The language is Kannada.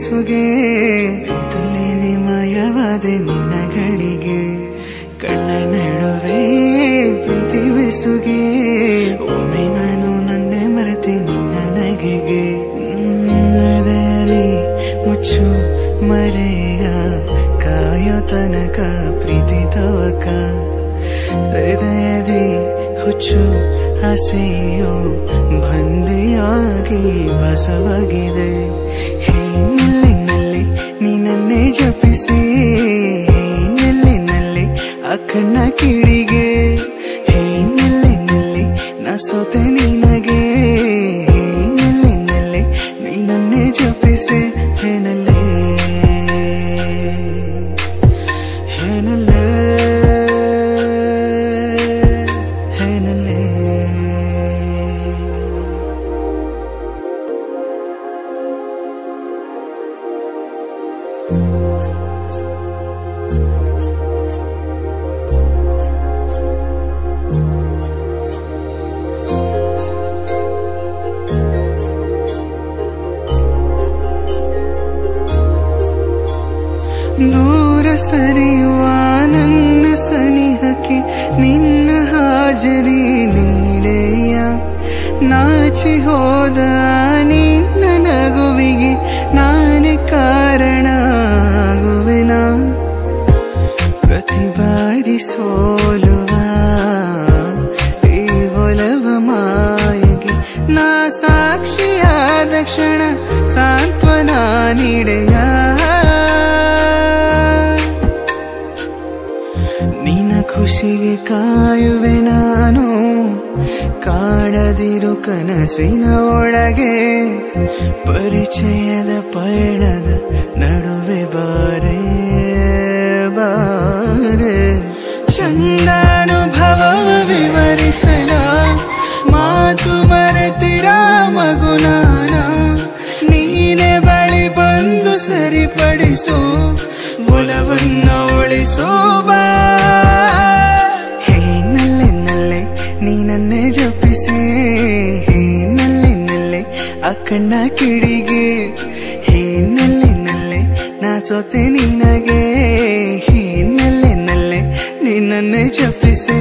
ಬೆಸುಗೆ ತಲೆಯಲ್ಲಿ ಮಾಯವಾದೆ ನಿನ್ನಗಳಿಗೆ, ಕಣ್ಣ ನಡುವೆ ಪ್ರೀತಿ ಬೆಸುಗೆ, ಒಮ್ಮೆ ನಾನು ನನ್ನೆ ಮರೆತೆ ನಿನ್ನ ನಗೆಗೆ. ಹೃದಯಲಿ ಮುಚ್ಚು ಮರೆಯ ಕಾಯೋ ತನಕ, ಪ್ರೀತಿ ತವಕ ಹೃದಯದಿ ಹುಚ್ಚು ಆಸೆಯೋ ಬಂದಿಯಾಗಿ ಬಸವಾಗಿದೆ. ಹೇ ನೀನನ್ನೇ ಜಪಿಸಿ. ಹೇ ನೆಲ್ಲಿನಲ್ಲಿ ಅಕ್ಕಣ್ಣ ಕಣ್ಣ ಕಿಡಿಗೆ ದೂರ ಸರಿಯುವ ನನ್ನ ಸನಿಹಕ್ಕೆ ನಿನ್ನ ಹಾಜರಿ ನೀಡೆಯ. ನಾಚಿ ಹೋದ ನಿನ್ನ ನಗುವಿಗೆ ಸೋಲುವ ಈ ಒಲವ ಮಾಯಗೆ ನಾ ಸಾಕ್ಷಿಯಾದ ಕ್ಷಣ ಸಾಂತ್ವನ ನೀಡೆಯ. ನಿನ್ನ ಖುಷಿಗೆ ಕಾಯುವೆ ನಾನು ಕಾಡದಿರು ಕನಸಿನ ಒಳಗೆ, ಪರಿಚಯದ ಪಯಣದ ನಡುವೆ ಬಾರೇ, ಬಾರೆ. ಚಂದಾನುಭವ ವಿವರಿಸಲ ಮಾತು ಮರೆತಿರ ಮಗುನಾನ ನೀನೆ. ಬಳಿ ಬಂದು ಸರಿಪಡಿಸು. ಒಲವನ್ನ ಉಳಿಸೋ ಬಾ. ಹೇ ನಲ್ಲೆ ನೀನನ್ನೇ ಜಪಿಸಿ. ಹೇ ನಲ್ಲೆ ನಲ್ಲೆ, ಅಕ್ಕಣ್ಣ ಕಣ್ಣ ಕಿಡಿಗೆ. ಹೇ ನಲ್ಲೆ ನಲ್ಲೆ ನಾ ಸೋತೆ ನಿನಗೆ. ಹೇ ನಲ್ಲೆ ನಲ್ಲೆ ನಿನ್ನನ್ನೇ ಜಪಿಸಿ